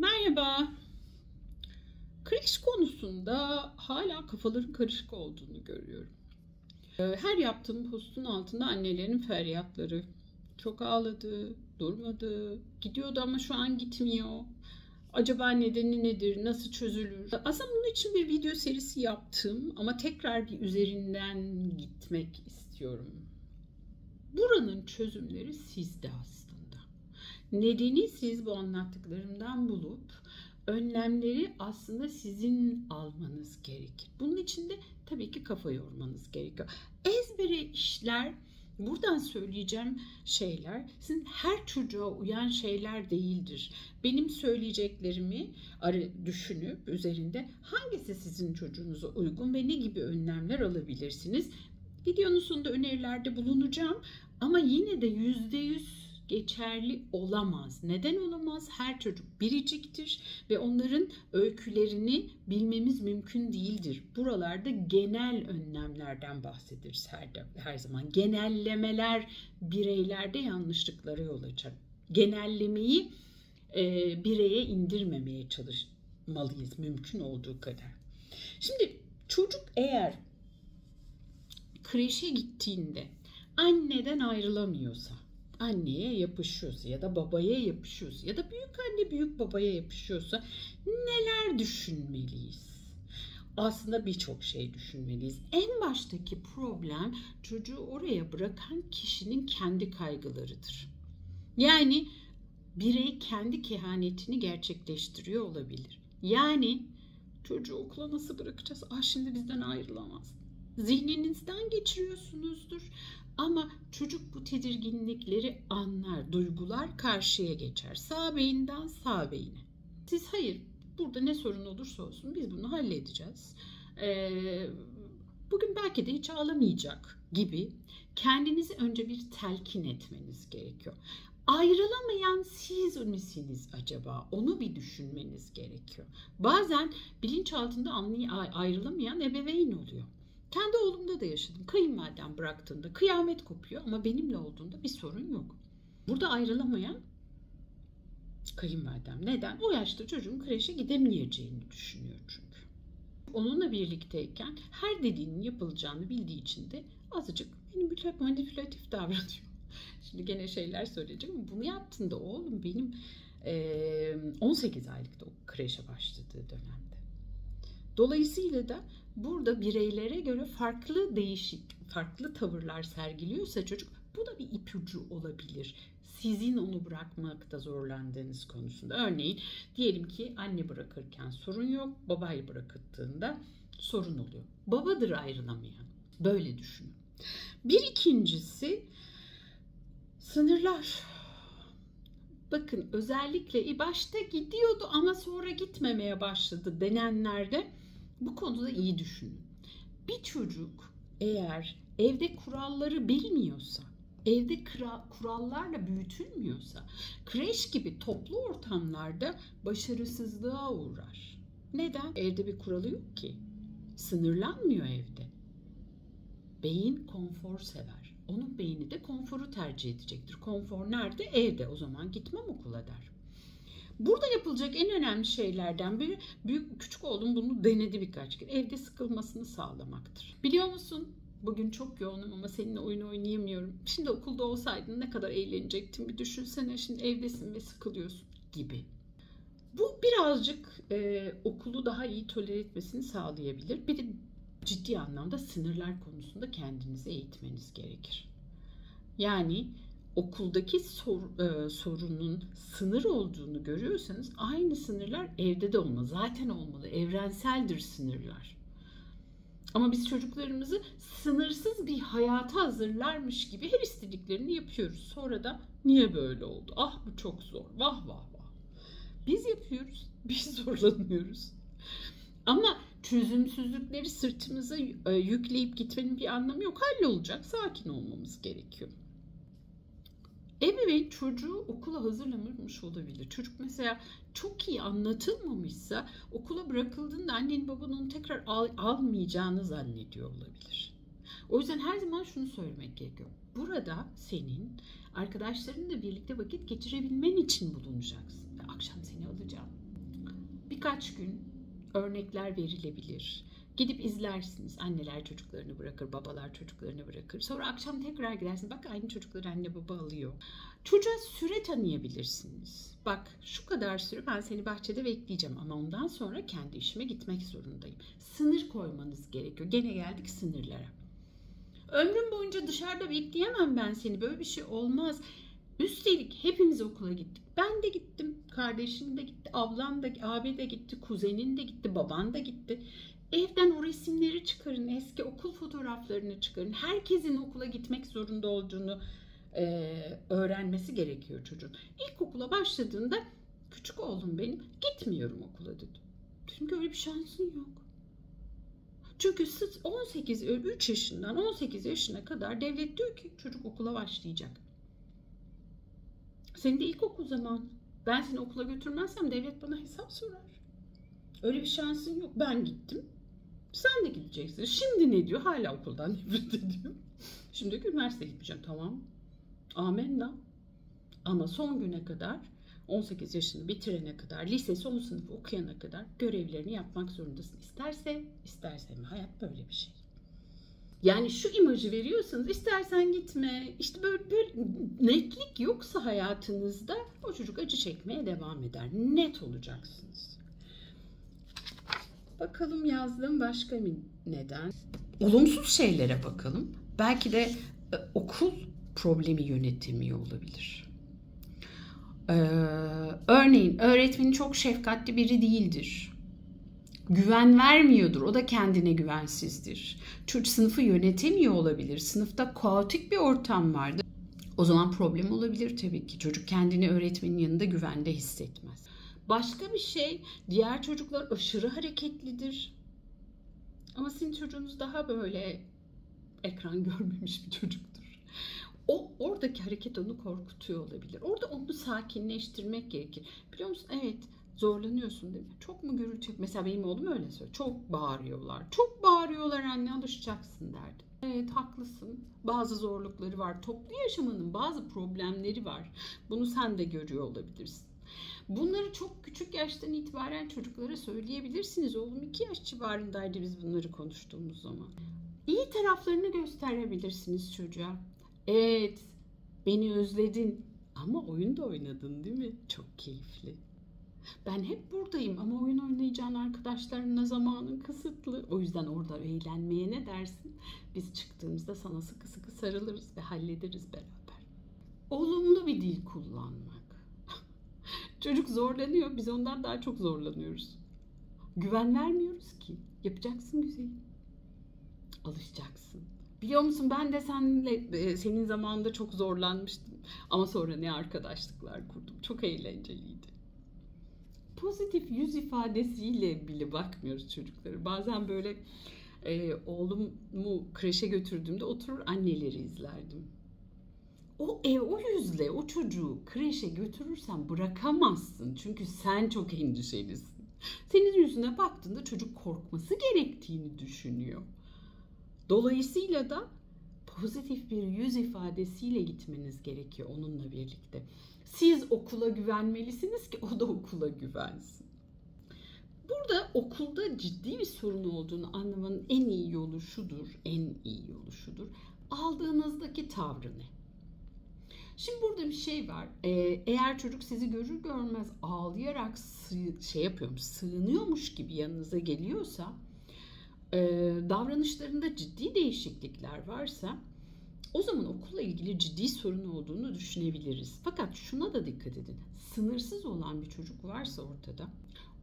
Merhaba. Kreş konusunda hala kafaların karışık olduğunu görüyorum. Ee, Her yaptığım postun altında annelerin feryatları. Çok ağladı, durmadı, gidiyordu ama şu an gitmiyor. Acaba nedeni nedir, nasıl çözülür? Aslında bunun için bir video serisi yaptım ama tekrar bir üzerinden gitmek istiyorum. Buranın çözümleri sizde aslında. Nedeni siz bu anlattıklarımdan bulup önlemleri aslında sizin almanız gerekir. Bunun için de tabii ki kafa yormanız gerekiyor. Ezbere işler buradan söyleyeceğim şeyler sizin her çocuğa uyan şeyler değildir. Benim söyleyeceklerimi düşünüp üzerinde hangisi sizin çocuğunuza uygun ve ne gibi önlemler alabilirsiniz? Videonun sonunda önerilerde bulunacağım ama yine de yüzde yüz geçerli olamaz. Neden olamaz? Her çocuk biriciktir ve onların öykülerini bilmemiz mümkün değildir. Buralarda genel önlemlerden bahsederiz her, her zaman. Genellemeler bireylerde yanlışlıklara yol açar. Genellemeyi e, bireye indirmemeye çalışmalıyız mümkün olduğu kadar. Şimdi çocuk eğer kreşe gittiğinde anneden ayrılamıyorsa anneye yapışıyorsa ya da babaya yapışıyorsa ya da büyük anne büyük babaya yapışıyorsa neler düşünmeliyiz? Aslında birçok şey düşünmeliyiz. En baştaki problem çocuğu oraya bırakan kişinin kendi kaygılarıdır. Yani birey kendi kehanetini gerçekleştiriyor olabilir. Yani çocuğu okula nasıl bırakacağız? Ah şimdi bizden ayrılamaz. Zihninizden geçiriyorsunuzdur. Ama çocuk bu tedirginlikleri anlar, duygular karşıya geçer. Sağ beyinden sağ beyine. Siz hayır, burada ne sorun olursa olsun biz bunu halledeceğiz. Ee, bugün belki de hiç ağlamayacak gibi kendinizi önce bir telkin etmeniz gerekiyor. Ayrılamayan siz misiniz acaba? Onu bir düşünmeniz gerekiyor. Bazen bilinçaltında anlay ayrılamayan ebeveyn oluyor. Kendi oğlumda da yaşadım. Kayınvaliden bıraktığında kıyamet kopuyor ama benimle olduğunda bir sorun yok. Burada ayrılamayan kayınvalidem. Neden? O yaşta çocuğun kreşe gidemeyeceğini düşünüyor çünkü. Onunla birlikteyken her dediğinin yapılacağını bildiği için de azıcık benim bir manipülatif davranıyor. Şimdi gene şeyler söyleyeceğim bunu yaptığında oğlum benim 18 aylıkta o kreşe başladığı dönemde. Dolayısıyla da burada bireylere göre farklı değişik, farklı tavırlar sergiliyorsa çocuk bu da bir ipucu olabilir. Sizin onu bırakmakta zorlandığınız konusunda. Örneğin diyelim ki anne bırakırken sorun yok, babayı bırakıldığında sorun oluyor. Babadır ayrılamayan. Böyle düşünün. Bir ikincisi sınırlar. Bakın özellikle başta gidiyordu ama sonra gitmemeye başladı denenlerde bu konuda iyi düşünün. Bir çocuk eğer evde kuralları bilmiyorsa, evde kurallarla büyütülmüyorsa, kreş gibi toplu ortamlarda başarısızlığa uğrar. Neden? Evde bir kuralı yok ki. Sınırlanmıyor evde. Beyin konfor sever. Onun beyni de konforu tercih edecektir. Konfor nerede? Evde. O zaman gitmem okula der. Burada yapılacak en önemli şeylerden biri büyük küçük oğlum bunu denedi birkaç kere. Evde sıkılmasını sağlamaktır. Biliyor musun? Bugün çok yoğunum ama seninle oyun oynayamıyorum. Şimdi okulda olsaydın ne kadar eğlenecektin bir düşünsene. Şimdi evdesin ve sıkılıyorsun gibi. Bu birazcık e, okulu daha iyi tolere etmesini sağlayabilir. Bir de ciddi anlamda sınırlar konusunda kendinizi eğitmeniz gerekir. Yani okuldaki sor, e, sorunun sınır olduğunu görüyorsanız aynı sınırlar evde de olmalı. Zaten olmalı. Evrenseldir sınırlar. Ama biz çocuklarımızı sınırsız bir hayata hazırlarmış gibi her istediklerini yapıyoruz. Sonra da niye böyle oldu? Ah bu çok zor. Vah vah vah. Biz yapıyoruz. Biz zorlanıyoruz. Ama çözümsüzlükleri sırtımıza e, yükleyip gitmenin bir anlamı yok. Hallolacak. Sakin olmamız gerekiyor. Ebeveyn çocuğu okula hazırlamamış olabilir. Çocuk mesela çok iyi anlatılmamışsa okula bırakıldığında annenin babanın tekrar al, almayacağını zannediyor olabilir. O yüzden her zaman şunu söylemek gerekiyor. Burada senin Arkadaşlarınla birlikte vakit geçirebilmen için bulunacaksın. Akşam seni alacağım. Birkaç gün örnekler verilebilir. Gidip izlersiniz. Anneler çocuklarını bırakır, babalar çocuklarını bırakır. Sonra akşam tekrar gidersin. Bak aynı çocukları anne baba alıyor. Çocuğa süre tanıyabilirsiniz. Bak şu kadar süre ben seni bahçede bekleyeceğim ama ondan sonra kendi işime gitmek zorundayım. Sınır koymanız gerekiyor. Gene geldik sınırlara. Ömrüm boyunca dışarıda bekleyemem ben seni. Böyle bir şey olmaz. Üstelik hepimiz okula gittik. Ben de gittim. Kardeşin de gitti. Ablam da, abi de gitti. Kuzenin de gitti. Baban da gitti. Evden o resimleri çıkarın. Eski okul fotoğraflarını çıkarın. Herkesin okula gitmek zorunda olduğunu e, öğrenmesi gerekiyor çocuğun. İlkokula başladığında küçük oğlum benim gitmiyorum okula dedi. Çünkü öyle bir şansın yok. Çünkü 18 3 yaşından 18 yaşına kadar devlet diyor ki çocuk okula başlayacak. Senin de ilkokul zaman. Ben seni okula götürmezsem devlet bana hesap sorar. Öyle bir şansın yok. Ben gittim. Sen de gideceksin. Şimdi ne diyor? Hala okuldan nefret ediyor. Şimdi diyor ki üniversite gitmeyeceğim. Tamam. Amenna. Ama son güne kadar 18 yaşını bitirene kadar, lise son sınıfı okuyana kadar görevlerini yapmak zorundasın. İsterse, isterse mi? Hayat böyle bir şey. Yani şu imajı veriyorsanız istersen gitme. İşte böyle, böyle netlik yoksa hayatınızda o çocuk acı çekmeye devam eder. Net olacaksınız. Bakalım yazdığım başka bir neden. Olumsuz şeylere bakalım. Belki de e, okul problemi yönetimi olabilir. Ee, örneğin öğretmenin çok şefkatli biri değildir. Güven vermiyordur. O da kendine güvensizdir. Çocuk sınıfı yönetemiyor olabilir. Sınıfta kaotik bir ortam vardır. O zaman problem olabilir tabii ki. Çocuk kendini öğretmenin yanında güvende hissetmez. Başka bir şey, diğer çocuklar aşırı hareketlidir. Ama sizin çocuğunuz daha böyle ekran görmemiş bir çocuktur. O oradaki hareket onu korkutuyor olabilir. Orada onu sakinleştirmek gerekir. Biliyor musun? Evet zorlanıyorsun değil mi? Çok mu gürültü? Mesela benim oğlum öyle söylüyor. Çok bağırıyorlar. Çok bağırıyorlar anne alışacaksın derdi. Evet haklısın. Bazı zorlukları var. Toplu yaşamanın bazı problemleri var. Bunu sen de görüyor olabilirsin. Bunları çok küçük yaştan itibaren çocuklara söyleyebilirsiniz. Oğlum 2 yaş civarındaydı biz bunları konuştuğumuz zaman. İyi taraflarını gösterebilirsiniz çocuğa. Evet, beni özledin ama oyun da oynadın değil mi? Çok keyifli. Ben hep buradayım ama oyun oynayacağın arkadaşlarına zamanın kısıtlı. O yüzden orada eğlenmeye ne dersin? Biz çıktığımızda sana sıkı sıkı sarılırız ve hallederiz beraber. Olumlu bir dil kullanmak. Çocuk zorlanıyor, biz ondan daha çok zorlanıyoruz. Güven vermiyoruz ki. Yapacaksın güzelim. Alışacaksın. Biliyor musun ben de seninle e, senin zamanında çok zorlanmıştım. Ama sonra ne arkadaşlıklar kurdum. Çok eğlenceliydi. Pozitif yüz ifadesiyle bile bakmıyoruz çocukları. Bazen böyle e, oğlumu kreşe götürdüğümde oturur anneleri izlerdim. O ev o yüzle o çocuğu kreşe götürürsen bırakamazsın. Çünkü sen çok endişelisin. Senin yüzüne baktığında çocuk korkması gerektiğini düşünüyor. Dolayısıyla da pozitif bir yüz ifadesiyle gitmeniz gerekiyor onunla birlikte. Siz okula güvenmelisiniz ki o da okula güvensin. Burada okulda ciddi bir sorun olduğunu anlamanın en iyi yolu şudur, en iyi yolu şudur. Aldığınızdaki tavrı ne? Şimdi burada bir şey var. Ee, eğer çocuk sizi görür görmez ağlayarak sığ, şey yapıyormuş, sığınıyormuş gibi yanınıza geliyorsa e, davranışlarında ciddi değişiklikler varsa o zaman okulla ilgili ciddi sorun olduğunu düşünebiliriz. Fakat şuna da dikkat edin. Sınırsız olan bir çocuk varsa ortada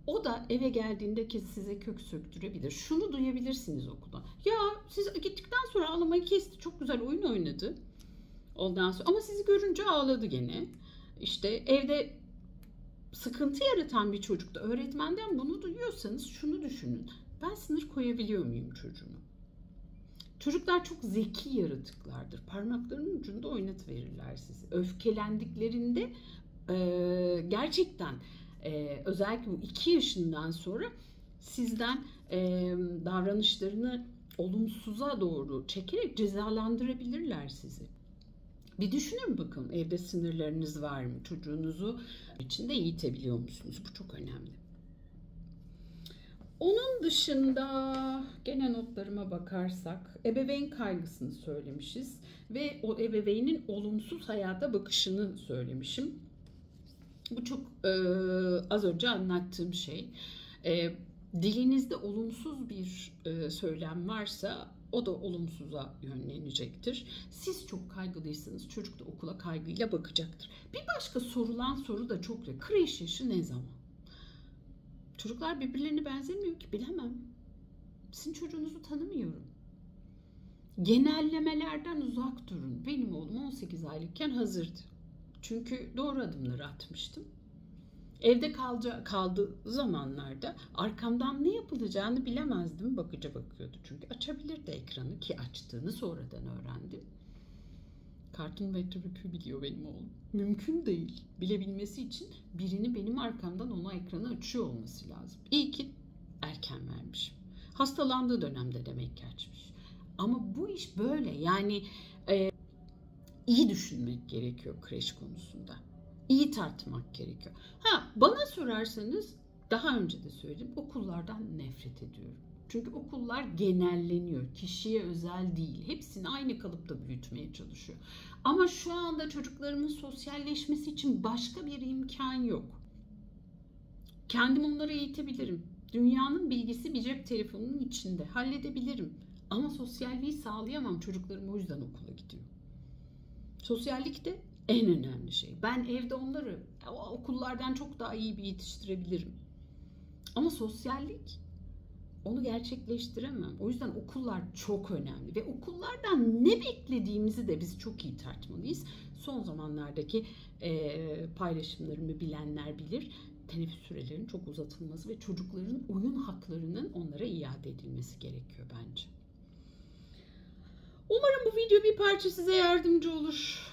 o da eve geldiğinde size kök söktürebilir. Şunu duyabilirsiniz okulda. Ya siz gittikten sonra ağlamayı kesti. Çok güzel oyun oynadı. Ondan sonra ama sizi görünce ağladı gene. İşte evde sıkıntı yaratan bir çocukta öğretmenden bunu duyuyorsanız şunu düşünün. Ben sınır koyabiliyor muyum çocuğuma? Çocuklar çok zeki yaratıklardır. Parmaklarının ucunda oynatıverirler sizi. Öfkelendiklerinde e, gerçekten e, özellikle bu iki yaşından sonra sizden e, davranışlarını olumsuza doğru çekerek cezalandırabilirler sizi. Bir düşünün bakın evde sınırlarınız var mı? Çocuğunuzu içinde eğitebiliyor musunuz? Bu çok önemli. Onun dışında gene notlarıma bakarsak ebeveyn kaygısını söylemişiz ve o ebeveynin olumsuz hayata bakışını söylemişim. Bu çok e, az önce anlattığım şey. E, dilinizde olumsuz bir e, söylem varsa o da olumsuza yönlenecektir. Siz çok kaygılıysanız çocuk da okula kaygıyla bakacaktır. Bir başka sorulan soru da çok ne? Kreş yaşı ne zaman? Çocuklar birbirlerine benzemiyor ki bilemem. Sizin çocuğunuzu tanımıyorum. Genellemelerden uzak durun. Benim oğlum 18 aylıkken hazırdı. Çünkü doğru adımları atmıştım. Evde kalca, kaldığı zamanlarda arkamdan ne yapılacağını bilemezdim. Bakıcı bakıyordu çünkü açabilirdi ekranı ki açtığını sonradan öğrendim. Cartoon Network'ü biliyor benim oğlum. Mümkün değil. Bilebilmesi için birinin benim arkamdan ona ekranı açıyor olması lazım. İyi ki erken vermişim. Hastalandığı dönemde demek ki açmış. Ama bu iş böyle. Yani e, iyi düşünmek gerekiyor kreş konusunda. İyi tartmak gerekiyor. Ha bana sorarsanız daha önce de söyledim okullardan nefret ediyorum. Çünkü okullar genelleniyor. Kişiye özel değil. Hepsini aynı kalıpta büyütmeye çalışıyor. Ama şu anda çocuklarımın sosyalleşmesi için başka bir imkan yok. Kendim onları eğitebilirim. Dünyanın bilgisi bir cep telefonunun içinde. Halledebilirim. Ama sosyalliği sağlayamam. Çocuklarım o yüzden okula gidiyor. Sosyallik de en önemli şey. Ben evde onları okullardan çok daha iyi bir yetiştirebilirim. Ama sosyallik onu gerçekleştiremem. O yüzden okullar çok önemli ve okullardan ne beklediğimizi de biz çok iyi tartmalıyız. Son zamanlardaki e, paylaşımlarımı bilenler bilir. Teneffüs sürelerinin çok uzatılması ve çocukların oyun haklarının onlara iade edilmesi gerekiyor bence. Umarım bu video bir parça size yardımcı olur.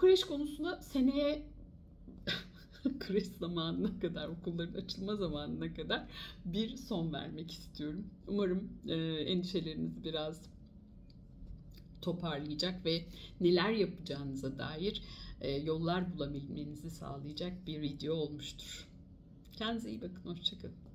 Kreş konusunda seneye kreş zamanına kadar, okulların açılma zamanına kadar bir son vermek istiyorum. Umarım e, endişelerinizi biraz toparlayacak ve neler yapacağınıza dair e, yollar bulabilmenizi sağlayacak bir video olmuştur. Kendinize iyi bakın, hoşçakalın.